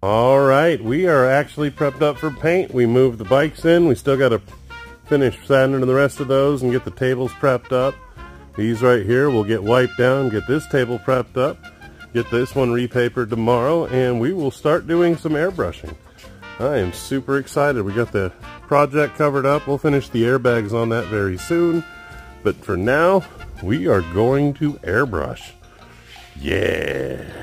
All right, we are actually prepped up for paint. We moved the bikes in. We still got to finish sanding the rest of those and get the tables prepped up. These right here will get wiped down, get this table prepped up, get this one repapered tomorrow, and we will start doing some airbrushing. I am super excited. We got the project covered up. We'll finish the airbags on that very soon. But for now, we are going to airbrush. Yeah.